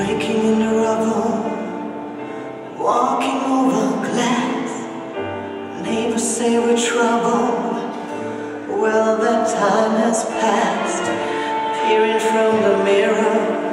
Breaking in the rubble, walking over glass. Neighbors say we're trouble. Well, the time has passed. Peering from the mirror.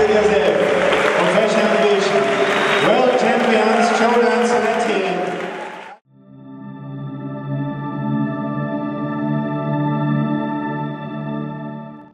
Happy